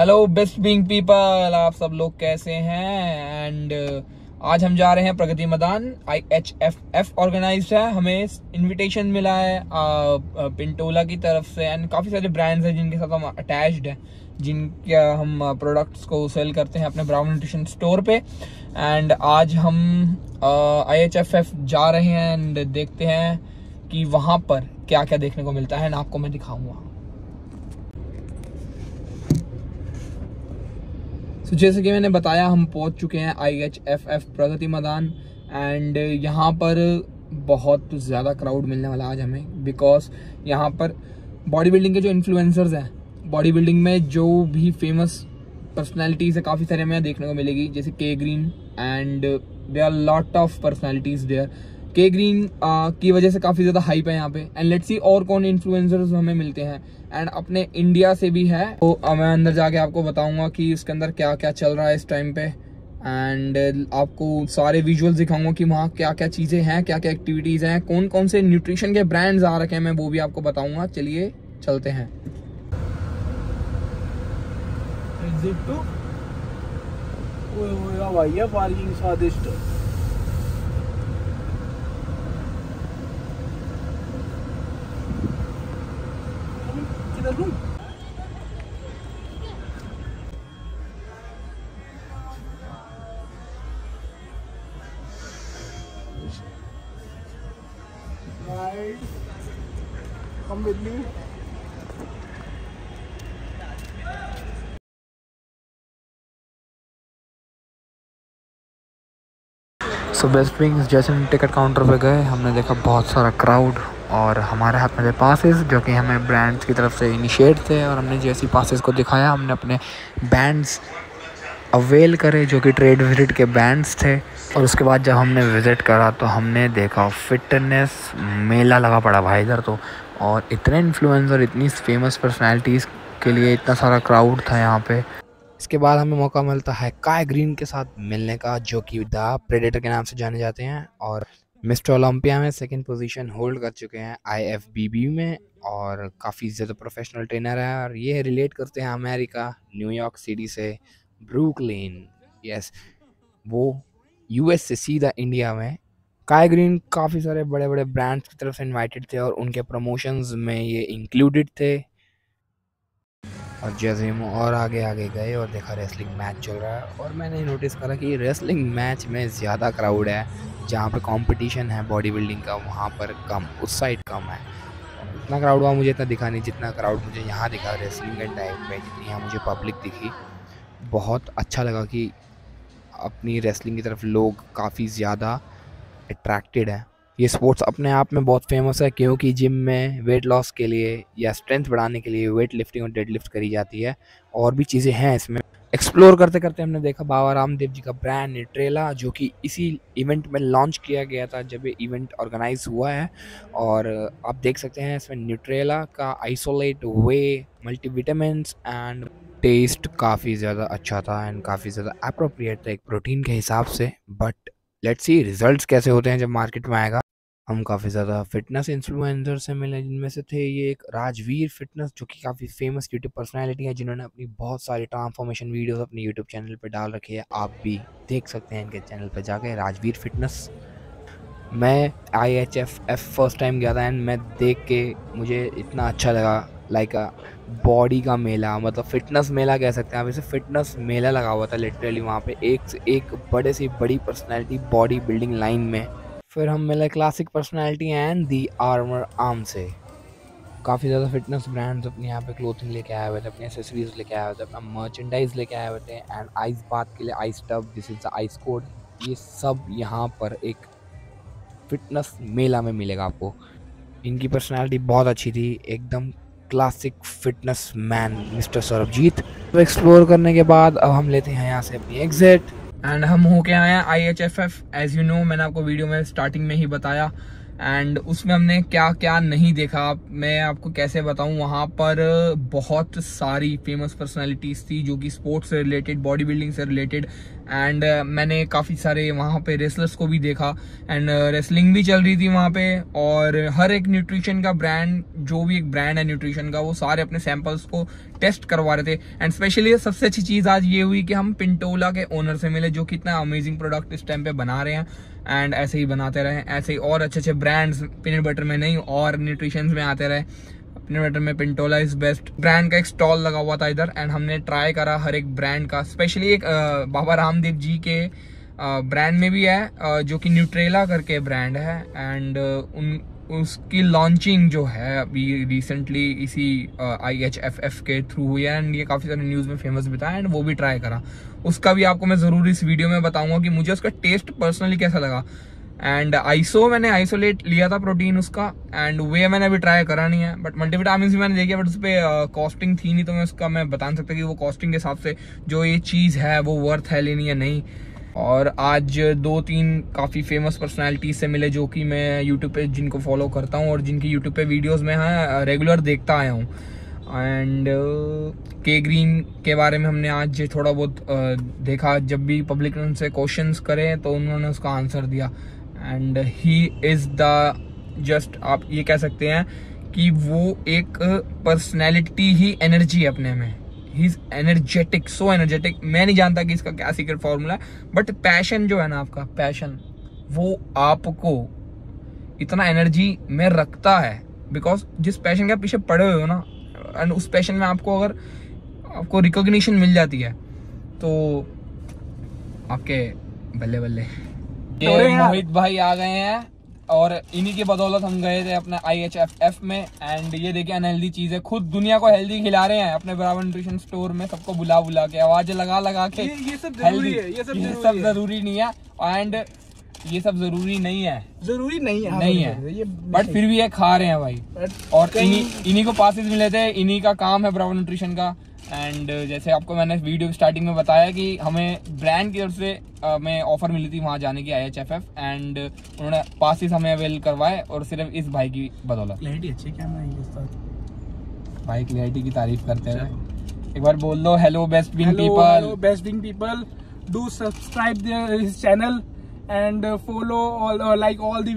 Hello best being people आप सब लोग कैसे हैं? एंड आज हम जा रहे हैं Pragati Maidan I H F F organise है। हमें इनविटेशन मिला है पिंटोला की तरफ़ से। एंड काफ़ी सारे ब्रांड्स हैं जिनके साथ हम अटैच्ड हैं, जिनके हम प्रोडक्ट्स को सेल करते हैं अपने ब्राउन न्यूट्रिशन स्टोर पे। एंड आज हम आई एच एफ़ एफ़ जा रहे हैं एंड देखते हैं कि वहाँ पर क्या क्या देखने को मिलता है। एंड आपको मैं दिखाऊँगा। तो जैसे कि मैंने बताया, हम पहुँच चुके हैं I H F F Pragati Maidan and यहाँ पर बहुत ज़्यादा क्राउड मिलने वाला आज हमें बिकॉज़ यहाँ पर बॉडी बिल्डिंग के जो इन्फ्लुएंसर्स हैं बॉडी बिल्डिंग में जो भी फ़ेमस पर्सनैलिटीज़ है, काफ़ी सारे हमें देखने को मिलेगी, जैसे के green and they are lot of personalities there के ग्रीन की वजह से काफ़ी ज़्यादा हाइप है यहाँ पे। एंड लेट्स सी और कौन इन्फ्लुएंसर्स हमें मिलते हैं। एंड अपने इंडिया से भी है। तो मैं अंदर जाके आपको बताऊँगा कि इसके अंदर क्या क्या चल रहा है इस टाइम पे। एंड आपको सारे विजुअल्स दिखाऊँगा कि वहाँ क्या क्या चीज़ें हैं क्या क्या एक्टिविटीज़ हैं कौन कौन से न्यूट्रिशन के ब्रांड्स आ रखे हैं, मैं वो भी आपको बताऊँगा। चलिए, चलते हैं। पार्किंग स्वादिष्ट। With me. So best wings जैसे हम टिकट काउंटर पे गए, हमने देखा बहुत सारा क्राउड और हमारे हाथ में थे पासेस जो कि हमें ब्रांड्स की तरफ़ से इनिशिएट थे और हमने जैसी पासेस को दिखाया, हमने अपने बैंड्स अवेल करे, जो कि ट्रेड विज़िट के बैंड्स थे। और उसके बाद जब हमने विज़िट करा तो हमने देखा फिटनेस मेला लगा पड़ा भाई इधर तो। और इतने इन्फ्लुएंसर इतनी फ़ेमस पर्सनैलिटीज़ के लिए इतना सारा क्राउड था यहाँ पे। इसके बाद हमें मौका मिलता है काय ग्रीन के साथ मिलने का, जो कि द प्रेडेटर के नाम से जाने जाते हैं। और मिस्टर ओलंपिया में सेकंड पोजीशन होल्ड कर चुके हैं आई में और काफ़ी ज़्यादा प्रोफेशनल ट्रेनर है और ये रिलेट करते हैं अमेरिका न्यूयॉर्क सिटी से ब्रुकलिन यस वो यूएस से सीधा इंडिया में काय ग्रीन काफ़ी सारे बड़े बड़े ब्रांड्स की तरफ़ से इनवाइटेड थे और उनके प्रमोशंस में ये इंक्लूडेड थे। और जैसे हम और आगे आगे गए और देखा रेसलिंग मैच चल रहा है और मैंने नोटिस करा कि रेसलिंग मैच में ज़्यादा क्राउड है, जहाँ पे कंपटीशन है बॉडी बिल्डिंग का, वहाँ पर कम, उस साइड कम है। इतना क्राउड वहाँ मुझे इतना दिखा नहीं, जितना क्राउड मुझे यहाँ दिखा रेसलिंग के टाइम में जितनी यहाँ मुझे पब्लिक दिखी। बहुत अच्छा लगा कि अपनी रेसलिंग की तरफ़ लोग काफ़ी ज़्यादा अट्रैक्टेड हैं। ये स्पोर्ट्स अपने आप में बहुत फ़ेमस है क्योंकि जिम में वेट लॉस के लिए या स्ट्रेंथ बढ़ाने के लिए वेट लिफ्टिंग और डेड लिफ्ट करी जाती है और भी चीज़ें हैं इसमें। एक्सप्लोर करते करते हमने देखा बाबा रामदेव जी का ब्रांड न्यूट्रेला जो कि इसी इवेंट में लॉन्च किया गया था जब ये इवेंट ऑर्गेनाइज हुआ है और आप देख सकते हैं इसमें न्यूट्रेला का isolate whey multivitamin and taste काफ़ी ज़्यादा अच्छा था एंड काफ़ी ज़्यादा अप्रोप्रिएट था एक प्रोटीन के हिसाब से बट लेट्स सी रिजल्ट्स कैसे होते हैं जब मार्केट में आएगा? हम काफ़ी ज़्यादा फिटनेस इन्फ्लुएंसर से मिले, जिनमें से थे ये एक राजवीर फिटनेस जो कि काफ़ी फ़ेमस यूट्यूब पर्सनैलिटी है, जिन्होंने अपनी बहुत सारी ट्रांसफॉर्मेशन वीडियोस अपने यूट्यूब चैनल पर डाल रखी है। आप भी देख सकते हैं इनके चैनल पर जाके राजवीर फिटनेस मैं I H F F first time गया था एंड मैं देख के मुझे इतना अच्छा लगा। लाइक बॉडी का मेला मतलब फिटनेस मेला कह सकते हैं आप इसे। फिटनेस मेला लगा हुआ था लिटरली वहाँ पे, एक से एक बड़े से बड़ी पर्सनैलिटी बॉडी बिल्डिंग लाइन में। फिर हम मिले classic personality and the armour arm से। काफ़ी ज़्यादा फिटनेस ब्रांड्स अपने यहाँ पे क्लोथिंग लेके आए हुए थे, अपनी एसेसरीज लेके आए हुए थे, अपना मर्चेंडाइज लेके आए हुए थे एंड आइस बात के लिए ice tub this is the ice code ये सब यहाँ पर एक फिटनेस मेला में मिलेगा आपको। इनकी पर्सनालिटी बहुत अच्छी थी, एकदम classic fitness man mister Sarabjeet तो एक्सप्लोर करने के बाद, अब हम लेते हैं यहाँ से अपनी एग्जिट एंड हम होके आए हैं I H F F as you know मैंने आपको वीडियो में स्टार्टिंग में ही बताया. एंड उसमें हमने क्या क्या नहीं देखा. मैं आपको कैसे बताऊँ? वहाँ पर बहुत सारी फ़ेमस पर्सनालिटीज़ थी, जो कि स्पोर्ट्स से रिलेटेड बॉडी बिल्डिंग से रिलेटेड एंड uh, मैंने काफ़ी सारे वहाँ पे रेसलर्स को भी देखा. एंड रेसलिंग भी चल रही थी वहाँ पे. और हर एक न्यूट्रिशन का ब्रांड जो भी एक ब्रांड है न्यूट्रिशन का वो सारे अपने सैंपल्स को टेस्ट करवा रहे थे. एंड स्पेशली सबसे अच्छी चीज़ आज ये हुई कि हम पिंटोला के ओनर से मिले जो कि इतना अमेजिंग प्रोडक्ट इस टाइम पे बना रहे हैं. एंड ऐसे ही बनाते रहे ऐसे ही और अच्छे अच्छे ब्रांड्स पीनट बटर में नहीं और न्यूट्रिशन में आते रहे. पीनट बटर में पिंटोला इज़ बेस्ट ब्रांड का एक स्टॉल लगा हुआ था इधर एंड हमने ट्राई करा हर एक ब्रांड का स्पेशली एक बाबा रामदेव जी के ब्रांड में भी है जो कि न्यूट्रेला करके ब्रांड है एंड उन, उसकी लॉन्चिंग जो है अभी रिसेंटली इसी आई एच एफ़ एफ़ के थ्रू हुई है एंड ये काफ़ी सारे न्यूज़ में फ़ेमस भी था एंड वो भी ट्राई करा। उसका भी आपको मैं ज़रूर इस वीडियो में बताऊँगा कि मुझे उसका टेस्ट पर्सनली कैसा लगा। एंड आइसो मैंने आइसोलेट लिया था प्रोटीन उसका एंड वे मैंने अभी ट्राई करा नहीं है बट मल्टीविटामिन भी मैंने देखा बट उस पर कॉस्टिंग थी नहीं तो मैं उसका मैं बता सकता कि वो कॉस्टिंग के हिसाब से जो ये चीज़ है वो वर्थ है लेनी या नहीं। और आज दो तीन काफ़ी फ़ेमस पर्सनालिटीज से मिले जो कि मैं यूट्यूब पे जिनको फॉलो करता हूँ और जिनकी यूट्यूब पे वीडियोस में हाँ रेगुलर देखता आया हूँ। एंड के ग्रीन के बारे में हमने आज थोड़ा बहुत uh, देखा जब भी पब्लिक ने उनसे क्वेश्चंस करे तो उन्होंने उसका आंसर दिया। And he is the just आप ये कह सकते हैं कि वो एक पर्सनैलिटी ही एनर्जी है अपने में. He is energetic so energetic मैं नहीं जानता कि इसका क्या सीक्रेट फॉर्मूला है बट पैशन जो है ना आपका पैशन वो आपको इतना एनर्जी में रखता है. बिकॉज़ जिस पैशन के आप पीछे पड़े हुए हो ना एंड उस पैशन में आपको अगर, आपको रिकॉग्निशन मिल जाती है तो आपके बल्ले बल्ले। ये मोहित भाई आ गए हैं और इन्हीं की बदौलत हम गए थे अपने आई एच एफ़ एफ़ में। एंड ये देखिए अनहेल्दी चीज़ है। खुद दुनिया को हेल्दी खिला रहे हैं अपने बराबर न्यूट्रिशन स्टोर में सबको बुला बुला के आवाज़ लगा लगा के। ये, ये सब ज़रूरी है ये सब ये ज़रूरी सब है। ज़रूरी नहीं है। एंड ये सब ज़रूरी नहीं है। ज़रूरी नहीं है। नहीं हाँ, ये बट फिर भी ये खा रहे हैं भाई। और इन्हीं इन्हीं को पासिस मिले थे। इन्हीं का काम है ब्राउन न्यूट्रिशन का। एंड जैसे आपको मैंने वीडियो स्टार्टिंग में बताया कि हमें ब्रांड की तरफ़ से अ, में ऑफ़र मिली थी वहाँ जाने की I H F F and उन्होंने पासिस हमें अवेल करवाए और सिर्फ़ इस भाई की बदौलत। क्लैरिटी अच्छी क्या भाई क्लियरिटी की तारीफ़ करते हैं एक बार बोल दो hello best bing people best people. Do subscribe their his channel and uh, follow all uh, like all the